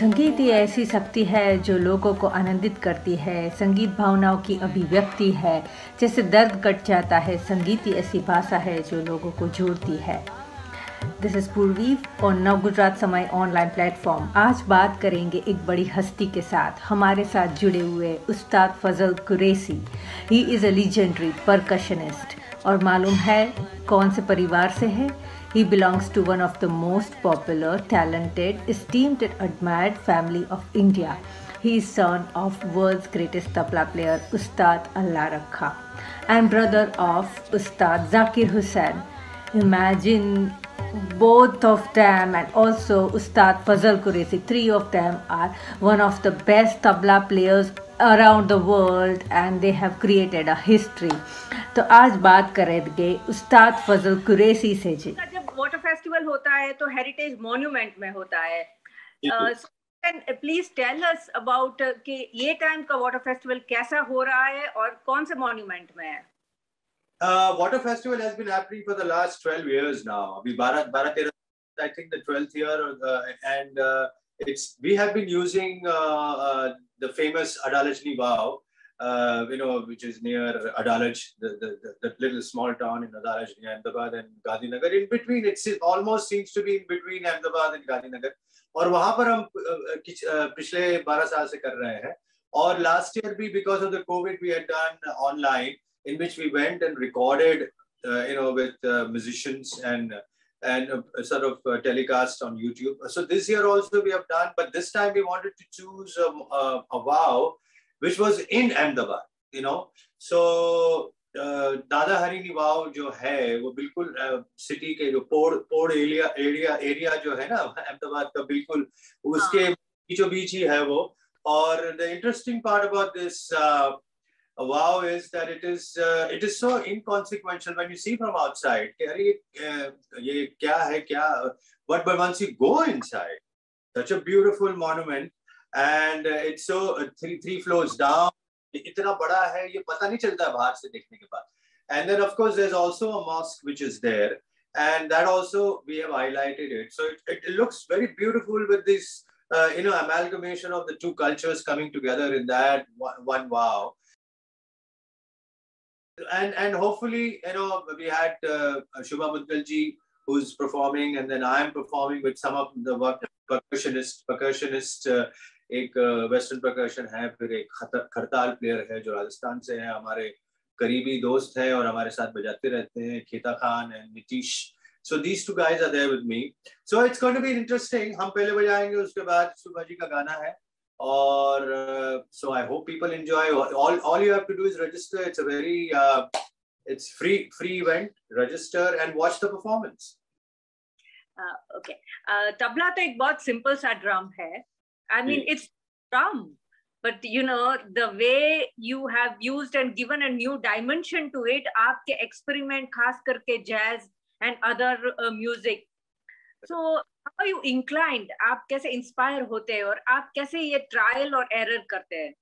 संगीत ही ऐसी शक्ति है जो लोगों को आनंदित करती है। संगीत भावनाओं की अभिव्यक्ति है। जैसे दर्द कट जाता है, संगीत ही ऐसी भाषा है जो लोगों को जोड़ती है। दिस इज़ पूर्वी और नव गुजरात समय ऑनलाइन प्लेटफॉर्म आज बात करेंगे एक बड़ी हस्ती के साथ। हमारे साथ जुड़े हुए Ustad Fazal Qureshi. He is a legendary percussionist और मालूम है कौन से परिवार से है? He belongs to one of the most popular talented esteemed and admired family of India he is son of world greatest tabla player Ustad Allah Rakha and brother of Ustad Zakir Hussain imagine both of them and also Ustad Fazal Qureshi three of them are one of the best tabla players around the world and they have created a history. तो आज बात करेंगे उस्ताद फजल कुरेसी से जी जब water festival होता है तो heritage monument में होता है प्लीज़ टेल अस अबाउट कि ये टाइम का वाटर फेस्टिवल कैसा हो रहा है और कौन से मॉन्यूमेंट में है Uh, water festival has been happening for the last 12 years now. We Bharat, Bharat, I think the 12th year, uh, and uh, it's we have been using uh, uh, the famous Adalaj ni Vav, uh, you know, which is near Adalaj, the, the, the, little small town in Adalaj near Ahmedabad and Gandhinagar. In between, it almost seems to be in between Ahmedabad and Gandhinagar. Or Vahaparam पर हम पिछले 12 साल से कर रहे हैं और last year भी because in which we went and recorded, uh, you know, with uh, musicians and and uh, sort of uh, telecast on youtube so this year also we have done but this time we wanted to choose a, a, a wow which was in Ahmedabad, you know. So दादा हरिनी वाव जो है वो बिल्कुल city के जो पोड़ पोड़ area area area जो है ना अहमदाबाद का बिल्कुल उसके बीचों बीच ही है वो और the interesting part about this wow is that it is uh, it is so inconsequential when you see from outside कि अरे ये क्या है क्या but but once you go inside such a beautiful monument and it's so three three floors down इतना बड़ा है ये पता नहीं चलता बाहर से देखने के बाद and then of course there's also a mosque which is there and that also we have highlighted it so it, it, looks very beautiful with this uh, you know amalgamation of the two cultures coming together in that one, one wow and and hopefully you know we had uh, Shubha Mudgalji who's performing and then I'm performing with some of the percussionist percussionist uh, एक western percussion है फिर एक khartal player है जो राजस्थान से है हमारे करीबी दोस्त है और हमारे साथ बजाते रहते हैं खेता Khan and Nitish so these two guys are there with me so it's going to be interesting हम पहले बजाएंगे उसके बाद सुबह जी का गाना है or uh, so i hope people enjoy. All, all you have to do is register. It's a very uh, it's free free event. Register and watch the performance. Uh, okay. Uh, tabla to ek bahut simple sa drum hai. I mean it's drum but you know the way you have used and given a new dimension to it aapke experiment khas karke jazz and other uh, music. So are you inclined? आप कैसे inspire होते हैं और आप कैसे ये trial और error करते हैं?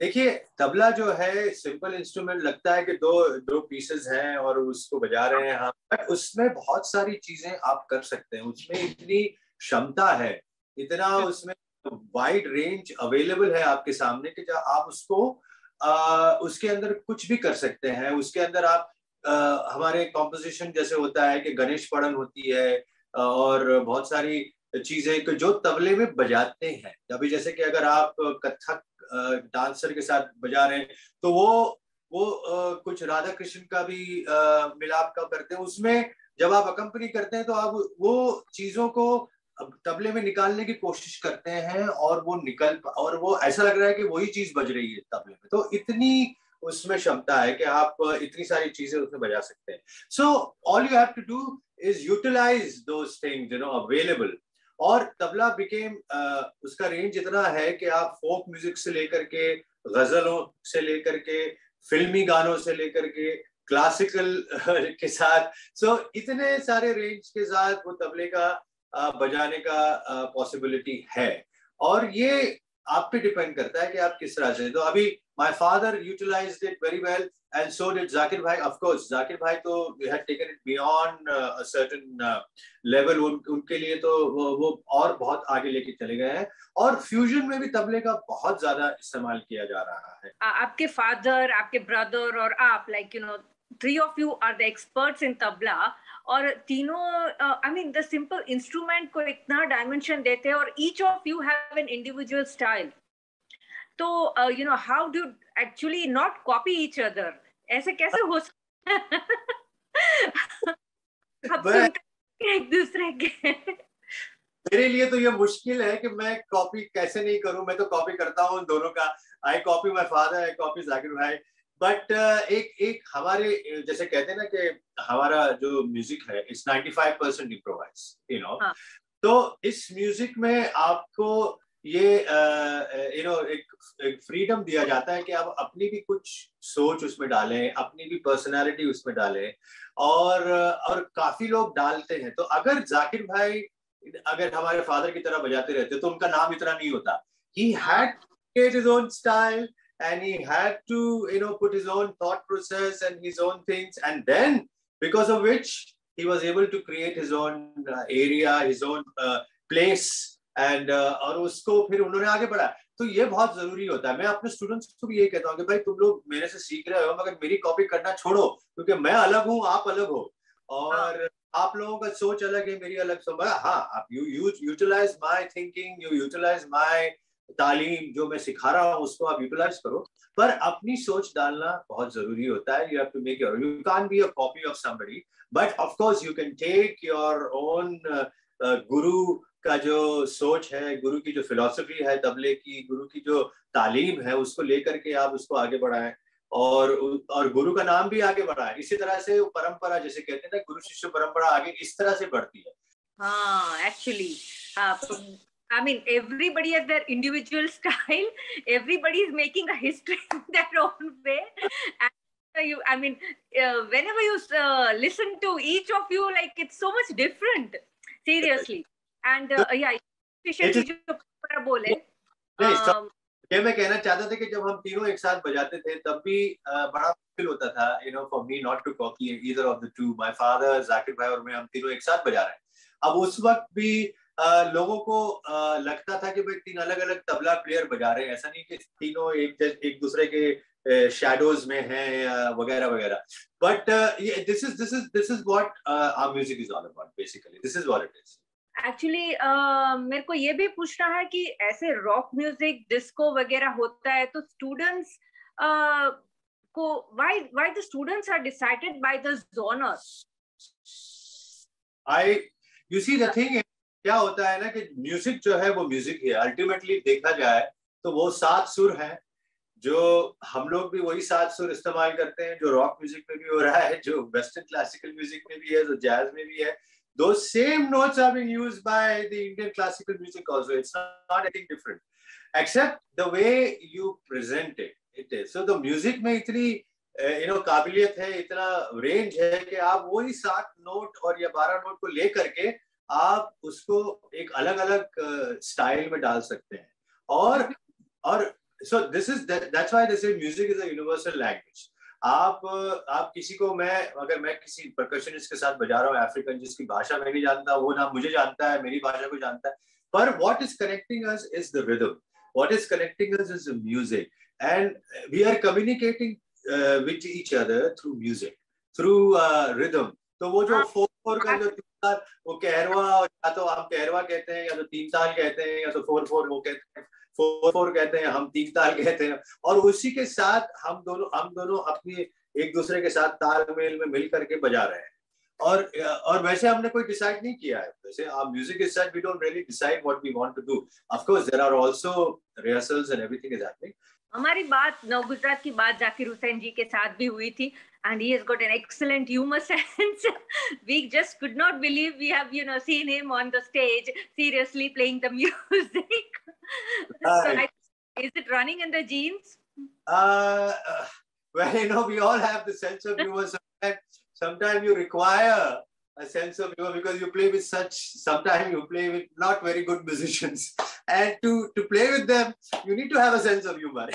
देखिए तबला जो है सिंपल इंस्ट्रूमेंट लगता है कि दो दो पीसेस हैं और उसको बजा रहे हैं हम बट उसमें बहुत सारी चीज़ें आप कर सकते हैं उसमें इतनी क्षमता है इतना उसमें वाइड रेंज अवेलेबल है आपके सामने कि आप उसको आ, उसके अंदर कुछ भी कर सकते हैं उसके अंदर आप आ, हमारे कॉम्पोजिशन जैसे होता है कि गणेश पढ़न होती है और बहुत सारी चीज़ें जो तबले में बजाते हैं। अभी जैसे कि अगर आप कथक डांसर के साथ बजा रहे हैं तो वो वो कुछ राधा कृष्ण का भी मिलाप का करते हैं। उसमें जब आप अकम्पनी करते हैं तो आप वो चीज़ों को तबले में निकालने की कोशिश करते हैं और वो निकल, और वो ऐसा लग रहा है कि वही चीज़ बज रही है तबले में। तो इतनी उसमें क्षमता है कि आप इतनी सारी चीज़ें उसमें बजा सकते हैं। So all you have to do is utilize things you know available और तबला बिकेम uh, उसका रेंज इतना है कि आप फोक म्यूज़िक से लेकर के गजलों से लेकर के फिल्मी गानों से लेकर के क्लासिकल के साथ। सो so, इतने सारे रेंज के साथ वो तबले का बजाने का पॉसिबिलिटी है। और ये आप पे डिपेंड करता है कि आप किस तरह से तो अभी my father utilized it very well and so did Zakir Bhai. Of course, Zakir Bhai तो had taken it beyond uh, a certain uh, level. उन, उनके लिए तो वो, वो और बहुत आगे लेके चले गए हैं और फ्यूजन में भी तबले का बहुत ज़्यादा इस्तेमाल किया जा रहा है आपके फादर आपके ब्रदर और आप like you know three of you are the experts in tabla और तीनों I mean the simple instrument को इतना डायमेंशन देते हैं और each of you have an individual style तो you know how do actually not copy each other ऐसे कैसे हो एक दूसरे के। मेरे लिए तो ये मुश्किल है कि मैं कॉपी कैसे नहीं करूँ? मैं तो कॉपी करता हूँ उन दोनों का। I copy my father I copy Zakir भाई। बट uh, एक एक हमारे जैसे कहते हैं ना कि हमारा जो म्यूज़िक है it's 95 percent improvise you know तो इस म्यूज़िक में आपको ये यू नो एक, फ्रीडम दिया जाता है कि आप अपनी भी कुछ सोच उसमें डालें अपनी भी पर्सनालिटी उसमें डालें और और काफ़ी लोग डालते हैं। तो अगर जाकिर भाई अगर हमारे फादर की तरह बजाते रहते तो उनका नाम इतना नहीं होता। He had had his own style and he had to you know put his own thought process and his own things and then because of which he was able to create his own area his own place and uh, और उसको फिर उन्होंने आगे बढ़ा तो ये बहुत ज़रूरी होता है। मैं अपने स्टूडेंट्स को भी यही कहता हूँ कि भाई तुम लोग मेरे से सीख रहे हो मगर मेरी कॉपी करना छोड़ो क्योंकि मैं अलग हूँ आप अलग हो। और हाँ। आप लोगों का सोच अलग है मेरी अलग सोच। हाँ आप you utilize my thinking you utilize my तालीम जो मैं सिखा रहा हूँ उसको आप यूटिलाइज करो। पर अपनी सोच डालना बहुत ज़रूरी होता है। You have to make your you can be a copy of somebody but of course you can take your own guru का जो सोच है, गुरु की जो फिलॉसफी है, तबले की, गुरु की जो तालीम है, उसको लेकर के आप उसको आगे बढ़ाएँ और और गुरु का नाम भी आगे बढ़ाएँ। इसी तरह से परंपरा, जैसे कहते हैं ना, गुरु शिष्य परंपरा आगे इस तरह से बढ़ती है। हाँ actually I mean everybody has their individual style everybody is making listen to each of you like it's so much different seriously and या जो बोले। ये मैं कहना चाहता था कि जब हम तीनों एक साथ बजाते थे तब भी बड़ा मुश्किल होता था you know for me not to copy either of the two my father Zakir भाई और मैं हम तीनों एक साथ बजा रहे हैं। अब उस वक्त भी लोगों को लगता था कि भाई तीन अलग अलग तबला प्लेयर बजा रहे हैं। ऐसा नहीं कि तीनों एक एक दूसरे के शेडोज में हैं वगैरह वगैरह। But this is this is this is what our music is all about basically this is what it is actually uh, मेरे को ये भी पूछना है कि ऐसे रॉक म्यूज़िक डिस्को वगैरह होता है तो स्टूडेंट्स uh, को why why the students are decided by the genre I you see the thing क्या होता है ना कि म्यूज़िक जो है वो म्यूज़िक है अल्टीमेटली देखा जाए तो वो सात सुर है जो हम लोग भी वही सात सुर इस्तेमाल करते हैं जो रॉक म्यूज़िक में भी हो रहा है जो वेस्टर्न क्लासिकल म्यूज़िक में भी है जो जैज में भी है। Those same notes are being used by the Indian classical music also. It's not, not anything different, except the way you present it. It is. So the music में इतनी you know काबिलियत है इतना range है कि आप वही सात नोट और या बारह नोट को ले करके आप उसको एक अलग अलग स्टाइल में डाल सकते हैं और और so this is that, that's why they say music is a universal language आप आप किसी को मैं अगर मैं किसी परकशनिस्ट के साथ बजा रहा हूँ अफ्रीकन जिसकी भाषा मैं नहीं जानता वो ना मुझे जानता है मेरी भाषा को जानता है। पर what is connecting us is the rhythm what is connecting us is music and we are communicating with each other through music through rhythm तो वो जो फोर फोर का जो वो कहरवा या तो हम कहरवा कहते हैं या तो तीन ताल कहते हैं या तो फोर फोर वो कहते हैं। फोर फोर कहते हैं, हम तीन ताल कहते हैं। और उसी के साथ हम दोनों हम दोनों अपनी एक दूसरे के साथ तालमेल में मिल करके बजा रहे हैं। और और वैसे हमने कोई डिसाइड नहीं किया है। वैसे music is we don't really decide what we want to do of course there are also rehearsals and everything is happening हमारी बात नव गुजरात की बात जाकिर हुसैन जी के साथ भी हुई थी। And he has got an excellent humor sense. We just could not believe we have you know seen him on the stage seriously playing the music. So I, is it running in the genes? Uh, uh, well, you know, we all have the sense of humor. Sometimes, sometimes you require a sense of humor because you play with such sometimes you play with not very good musicians. And to to play with them you need to have a sense of humor.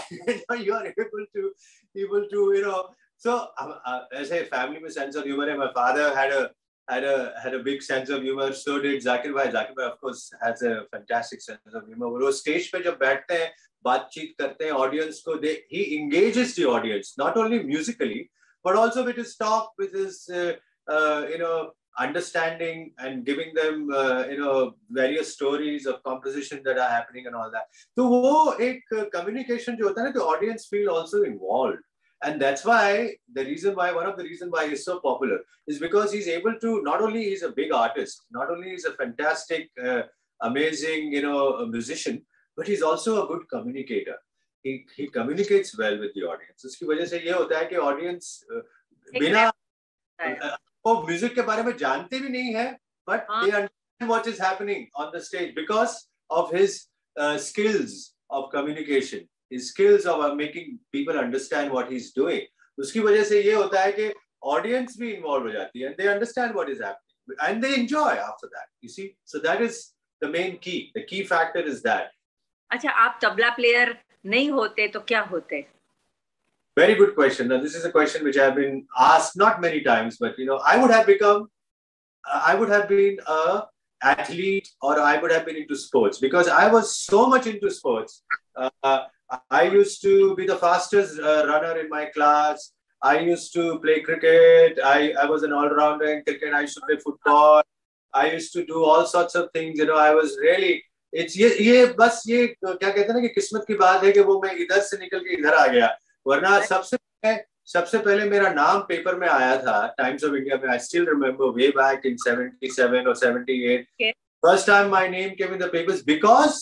You are able to able to you know so uh, uh, as a family with sense of humor my father had a had a had a big sense of humor so did zakir bhai zakir bhai of course has a fantastic sense of humor वो stage पे जब बैठते हैं बातचीत करते हैं audience को दे he engages the audience not only musically but also with his talk with his uh, uh, you know understanding and giving them uh, you know various stories of composition that are happening and all that so wo ek communication jo hota hai na the audience feel also involved and that's why the reason why one of the reason why he's so popular is because he's able to not only he's a big artist not only he's a fantastic uh, amazing you know musician but he's also a good communicator he he communicates well with the audience उसकी वजह से ये होता है कि audience uh, बिना वो music के बारे में जानते भी नहीं है but they understand what is happening on the stage because of his skills of communication his skills of making people understand what he's doing उसकी वजह से ये होता है कि ऑडियंस भी इन्वॉल्व हो जाती है they understand what is happening and they enjoy after that you see so that is the main key the key factor is that अच्छा आप तबला प्लेयर नहीं होते तो क्या होते Very good question. Now, this is a question which I've been asked not many times, but you know, I would have become, I would have been a athlete or I would have been into sports because I was so much into sports. Uh, I used to be the fastest uh, runner in my class. I used to play cricket. I, I was an all-rounder in cricket. I used to play football. I used to do all sorts of things. You know, I was really it's ये ये बस ये क्या कहते हैं ना कि किस्मत की बात है कि वो मैं इधर से निकल के इधर आ गया वरना सबसे सबसे पहले मेरा नाम पेपर में आया था टाइम्स ऑफ इंडिया में I still remember way back in 77 और 78 first time my name came in the papers because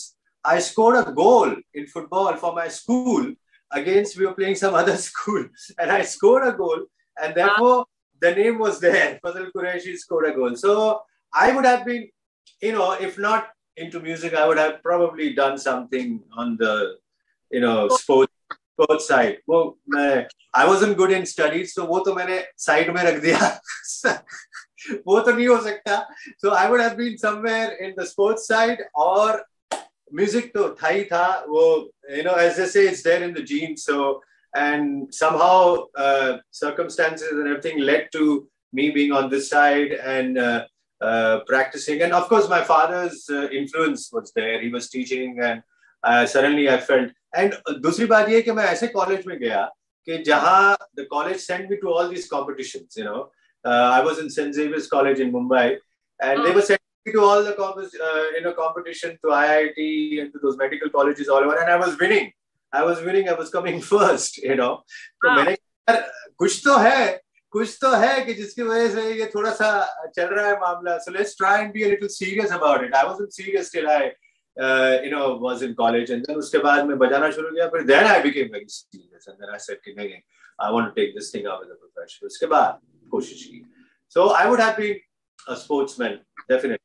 I scored a goal in football for my school against we were playing some other school and I scored a goal and therefore the name was there. Fazal Qureshi scored a goal. So I would have been, you know, if not into music, I would have probably done something on the, you know, sports both side वो मैं I wasn't good in studies तो वो तो मैंने side में रख दिया वो तो नहीं हो सकता सो I would have been somewhere in the sports side और म्यूजिक तो था ही था वो यू नो एज दे से it's there in the gene so and somehow uh, circumstances and everything led to me being on this side and uh, uh, practicing and of course my father's uh, influence was there he was teaching and uh, suddenly I felt and दूसरी बात ये कि मैं ऐसे college में गया कि जहाँ the college sent me to all these competitions you know uh, I was in St Xavier's College in Mumbai and oh. they were sending me to all the comp- uh, you know competition to IIT and to those medical colleges all over and I was winning I was winning I was coming first you know तो oh. मैंने यार कुछ तो है कुछ तो है कि जिसकी वजह से ये थोड़ा सा चल रहा है मामला so let's try and be a little serious about it I wasn't serious till I uh, you know was in college and then उसके बाद मैं बजाना शुरू किया फिर then I became very serious and then I said कि नहीं I want to take this thing out as a profession उसके बाद कोशिश की so I would have been a sportsman definitely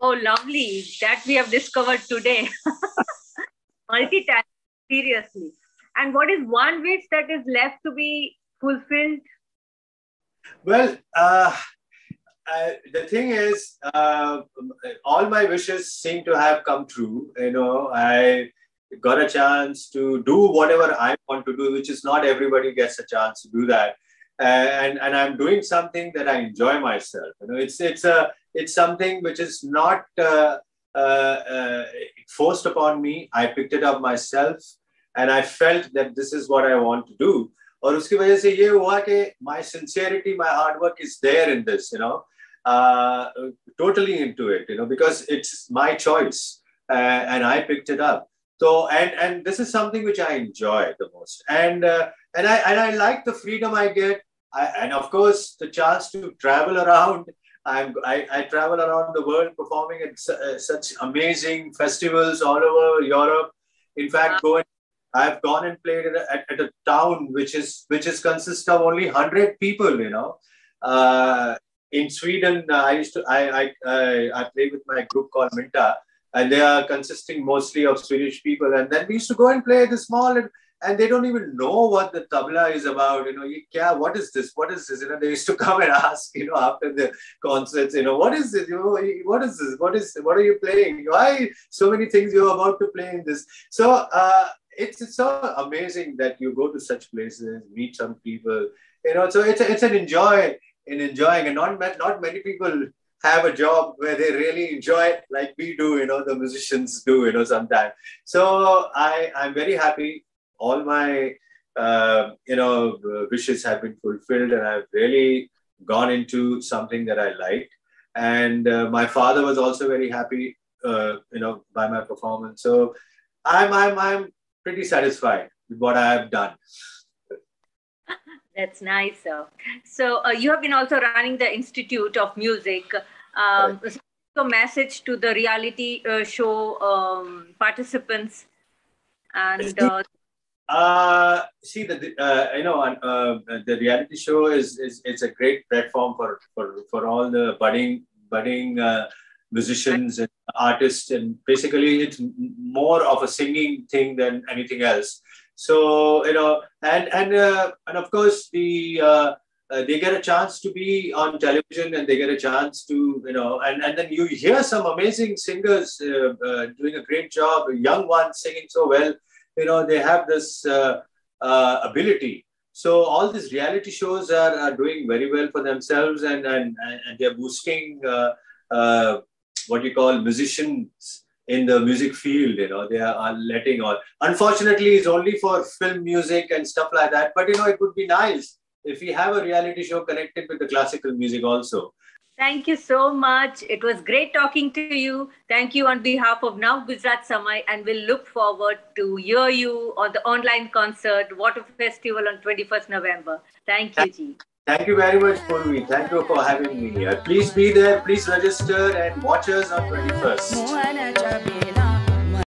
oh lovely that we have discovered today multi-talent seriously and what is one wish that is left to be fulfilled well uh, uh, the thing is, uh, all my wishes seem to have come true. You know, I got a chance to do whatever I want to do, which is not everybody gets a chance to do that. and and I'm doing something that I enjoy myself. You know, it's it's a it's something which is not uh, uh, uh, forced upon me. I picked it up myself, and I felt that this is what I want to do. और उसकी वजह से ये हुआ कि my sincerity, my hard work is there in this, you know. Uh, totally into it, you know, because it's my choice uh, and I picked it up. So and and this is something which I enjoy the most, and uh, and I and I like the freedom I get, I, and of course the chance to travel around. I'm, I, I travel around the world performing at su- such amazing festivals all over Europe. In fact, going I've gone and played at a, at a, town which is which is consists of only hundred people. You know, uh, in Sweden, uh, I used to I, I I I play with my group called Mynta, and they are consisting mostly of Swedish people. And then we used to go and play at the small and they don't even know what the tabla is about. You know, you, yeah, what is this? What is this? You know, they used to come and ask, you know, after the concerts, you know, what is this? You know, what is this? What is what are you playing? Why so many things you're about to play in this? So uh, it's, it's so amazing that you go to such places, meet some people, you know. So it's it's an enjoy in enjoying, and not not many people have a job where they really enjoy it like we do, you know, the musicians do, you know, sometimes. So I, I'm very happy all my uh, you know wishes have been fulfilled and i've really gone into something that i liked. and uh, my father was also very happy uh, you know by my performance so i'm i'm i'm pretty satisfied with what i have done that's nice sir. so uh, you have been also running the institute of music um, right. so message to the reality uh, show um, participants and uh, uh, see the uh, you know uh, the reality show is, is it's a great platform for for for all the budding budding uh, musicians and artists and basically it's more of a singing thing than anything else. So you know and and uh, and of course the uh, they get a chance to be on television and they get a chance to you know and, and then you hear some amazing singers uh, uh, doing a great job young ones singing so well you know they have this uh, uh, ability. So all these reality shows are, are doing very well for themselves and and, and they're boosting uh, uh, what you call musicians in the music field you know they are, letting all unfortunately it's only for film music and stuff like that but you know it would be nice if we have a reality show connected with the classical music also Thank you so much. It was great talking to you. Thank you on behalf of Nav Gujarat Samay, and we'll look forward to hear you on the online concert, Water Festival on 21st November. Thank you, Ji. Thank you very much, Purvi. Thank you for having me here. Please be there. Please register and watch us on 21st.